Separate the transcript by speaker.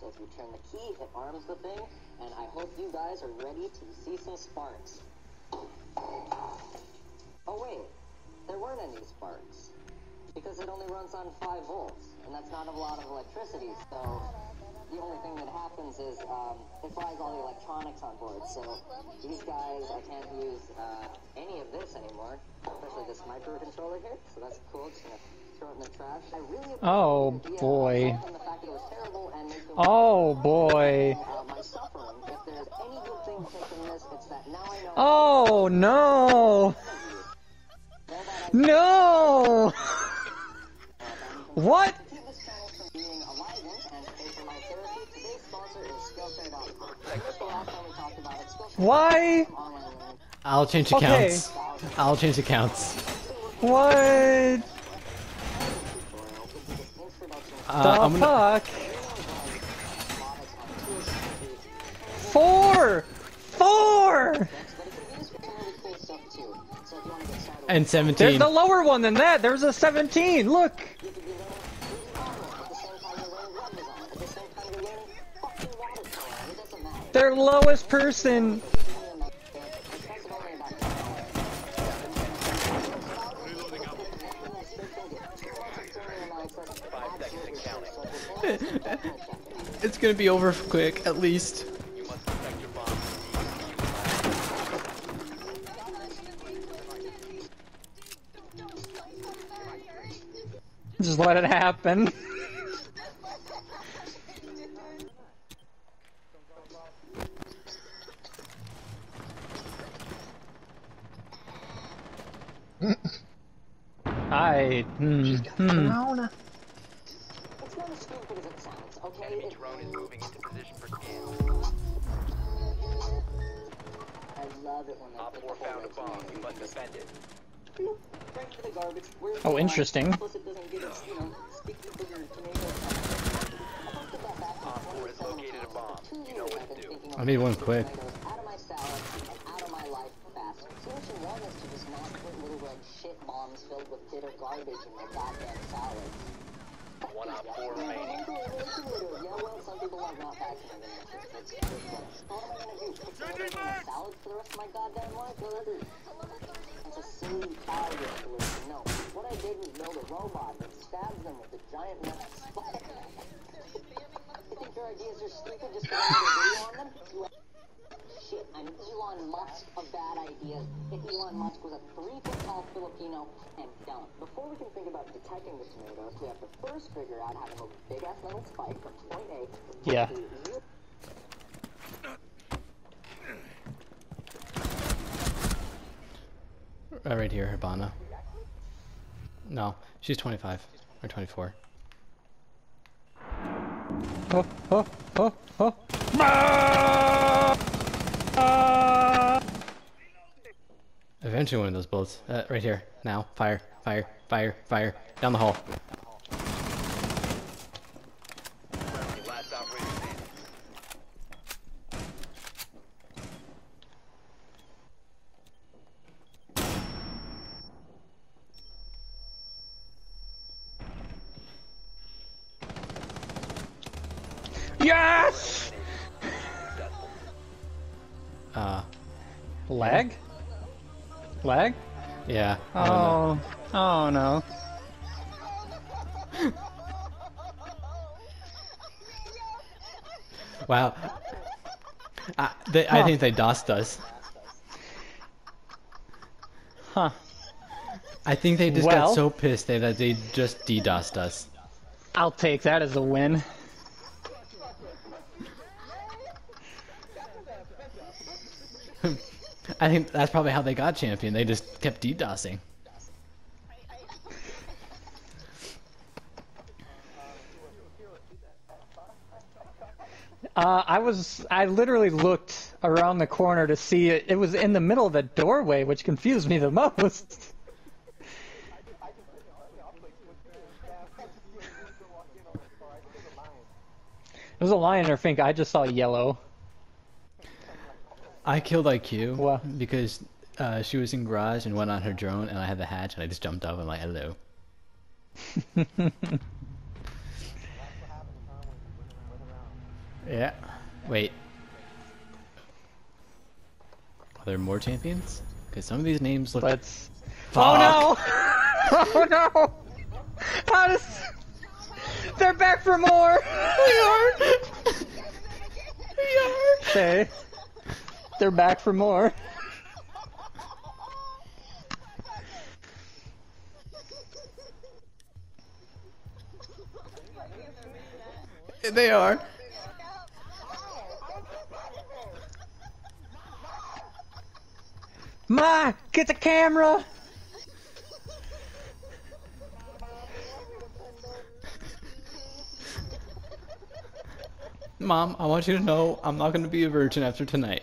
Speaker 1: So if you turn the key, it arms the thing, and I hope you guys are ready to see some sparks. Oh wait, there weren't any sparks. Because it only runs on 5 volts, and that's not a lot of electricity, so the only thing that happens is um, it fries all the electronics on board. So these guys, I can't use uh, any of this anymore, especially this microcontroller here, so that's cool. Just gonna throw it in the trash. I really
Speaker 2: Oh,
Speaker 1: appreciate the idea
Speaker 2: boy.
Speaker 1: of the fact that it was terrible and make the
Speaker 2: Oh boy.
Speaker 1: uh, my suffering. If
Speaker 2: Why?
Speaker 3: I'll change
Speaker 2: Okay.
Speaker 3: accounts. I'll change accounts.
Speaker 2: What?
Speaker 1: tutorial. This is just introduction to
Speaker 3: Uh,
Speaker 2: the
Speaker 3: I'm gonna.
Speaker 2: fuck?
Speaker 1: robotics on tools and
Speaker 2: Four. Four.
Speaker 1: but it can be used for some really cool stuff too. So if you want to get started
Speaker 3: And
Speaker 2: There's
Speaker 3: 17.
Speaker 2: the lower one than that. There's a 17. Look. Their lowest person.
Speaker 3: It's gonna be over quick, at least.
Speaker 2: Just let it happen. I hmm, hmm.
Speaker 1: It's not as stupid as it sounds, okay?
Speaker 4: Enemy drone is moving into position for scan.
Speaker 1: I love it when
Speaker 4: Op 4 found a bomb. You must defend it.
Speaker 1: Bloop, Right to the garbage. Where's
Speaker 2: Oh, interesting.
Speaker 1: Plus it doesn't get not put little red shit bombs filled with bitter garbage in my goddamn salads.
Speaker 4: One
Speaker 1: Yeah,
Speaker 4: 4 remaining.
Speaker 1: Yeah, well, some people like not vaccinated. It's, it's, what am I gonna do? Put tomatoes in my salad for the rest of my goddamn life? Is- It's a silly childish solution. No, what I did was build a robot that stabs them with a giant metal spike. you think your ideas are stupid just because made a video on them? You Shit, I'm Elon Musk of bad ideas. If Elon Musk was a three-foot tall Filipino and dumb. Before we can think about detecting the tomatoes, we have to first figure out how to move a big-ass metal spike from point A to
Speaker 2: Yeah.
Speaker 1: B.
Speaker 3: Uh, right here, Hibana. No, she's 25 or 24.
Speaker 2: Oh, oh, oh, oh. Ah! Ah!
Speaker 3: Eventually, one of those bullets. Uh, right here. Now. Fire. Fire. Fire. Fire. Down the hole.
Speaker 4: Friendly, last operator standing.
Speaker 2: Yes!
Speaker 3: Uh,
Speaker 2: Lag? Lag?
Speaker 3: yeah. I don't know.
Speaker 2: Oh, oh no.
Speaker 3: Wow. Uh, they, I think they DOSed us.
Speaker 2: Huh.
Speaker 3: I think they just
Speaker 2: Well-
Speaker 3: got so pissed that they just DDoSed us.
Speaker 2: I'll take that as a win.
Speaker 3: I think that's probably how they got champion. They just kept DDoSing.
Speaker 2: Uh, I was, I literally looked around the corner to see it. It was in the middle of the doorway, which confused me the most. It was a lion or fink. I just saw yellow.
Speaker 3: I killed IQ
Speaker 2: What?
Speaker 3: because uh, she was in garage and went on her drone, and I had the hatch, and I just jumped off and like, hello. yeah. Wait. Are there more champions? Because some of these names look.
Speaker 2: Let's.
Speaker 3: Fuck.
Speaker 2: Oh no! oh no! How does? They're back for more.
Speaker 3: We are. we are.
Speaker 2: Okay. They're back for more.
Speaker 3: They are.
Speaker 2: Ma, get the camera.
Speaker 3: Mom, I want you to know I'm not going to be a virgin after tonight.